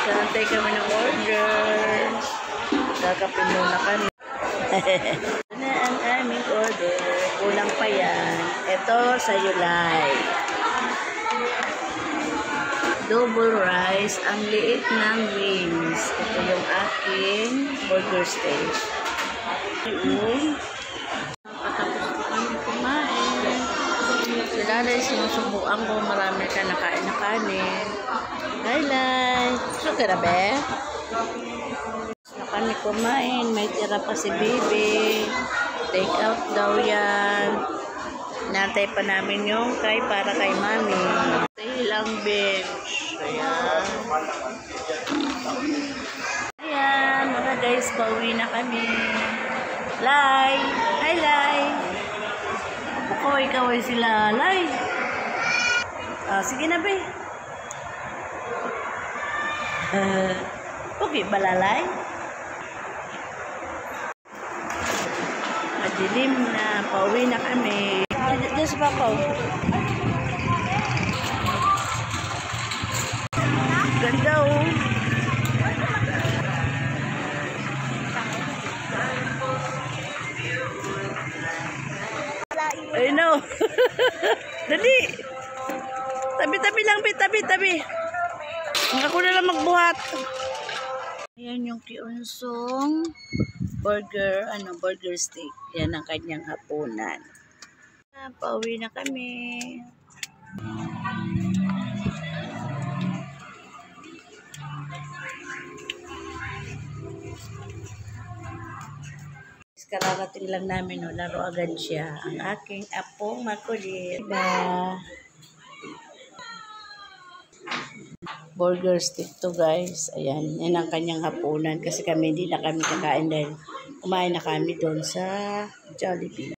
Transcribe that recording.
Nagantay kami ng order. Kakapin muna kami. Na ang aming order. Kulang pa yan. Ito sa Yulay. Double rice. Ang liit ng wings. Ito yung aking burger steak. Yung patapos ko kami kumain. Sila rin sinusubuan ko. Marami ka nakain na kanin. Highlight. Gusto ka na, be? Na kami kumain. May tira pa si Bibi. Take out daw yan. Natay pa namin yung kay para kay mami. Stay lang bench. Ayan. Ayan, mga guys, pauwi na kami. Lai! Hi, Lai! Ako, ikaw ay sila. Lai! Ah, sige na, be. Uh, okay, balalay. Madilim na. Pauwi na kami. Diyan sa papaw. Ganda oh. Ay no. Dali. Tabi-tabi lang. Tabi-tabi. Ako na lang magbuhat. Ayan yung kiunsong burger, ano, burger steak. Yan ang kanyang hapunan. Pauwi na kami. Kararating lang namin, no, laro agad siya. Ang aking apong makulit. Diba? Burger stick to guys. Ayan, yan ang kanyang hapunan kasi kami hindi na kami kakain dahil kumain na kami doon sa Jollibee.